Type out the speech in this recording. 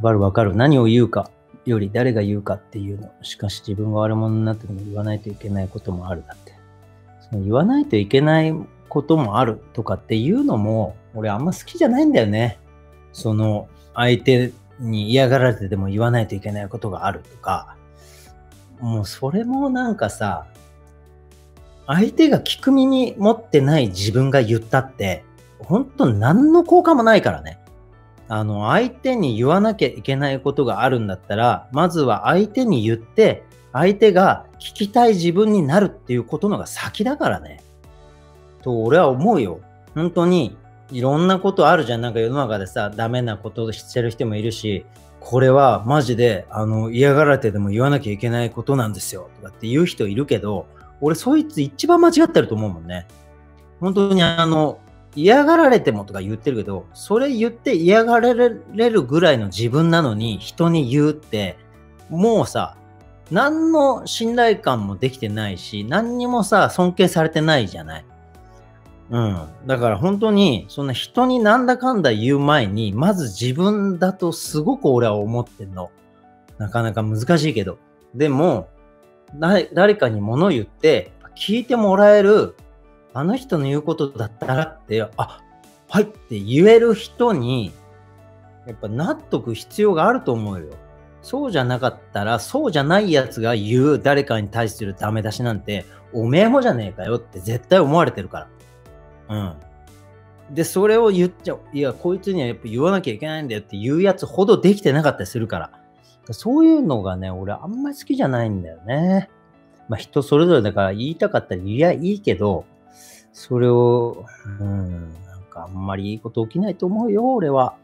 わかるわかる。何を言うかより誰が言うかっていうの。しかし自分が悪者になっても言わないといけないこともあるだって。その言わないといけないこともあるとかっていうのも、俺あんま好きじゃないんだよね。その、相手に嫌がられてでも言わないといけないことがあるとか、もうそれもなんかさ、相手が聞く耳持ってない自分が言ったって、本当何の効果もないからね。あの、相手に言わなきゃいけないことがあるんだったら、まずは相手に言って、相手が聞きたい自分になるっていうことのが先だからね。と、俺は思うよ。本当に、いろんなことあるじゃん。なんか世の中でさ、ダメなことしてる人もいるし、これはマジで、あの、嫌がられてでも言わなきゃいけないことなんですよ。とかって言う人いるけど、俺そいつ一番間違ってると思うもんね。本当にあの、嫌がられてもとか言ってるけど、それ言って嫌がられるぐらいの自分なのに人に言うって、もうさ、何の信頼感もできてないし、何にもさ、尊敬されてないじゃない。うん。だから本当に、そんな人になんだかんだ言う前に、まず自分だとすごく俺は思ってんの。なかなか難しいけど。でも、誰かに物言って、聞いてもらえる、あの人の言うことだったらって、あ、はいって言える人に、やっぱ納得必要があると思うよ。そうじゃなかったら、そうじゃない奴が言う誰かに対するダメ出しなんて、おめえもじゃねえかよって絶対思われてるから。うん。で、それを言っちゃう。いや、こいつにはやっぱ言わなきゃいけないんだよっていうやつほどできてなかったりするから。そういうのがね、俺あんまり好きじゃないんだよね。まあ人それぞれだから言いたかったら言いやいいけど、それを、うん、なんかあんまりいいこと起きないと思うよ、俺は。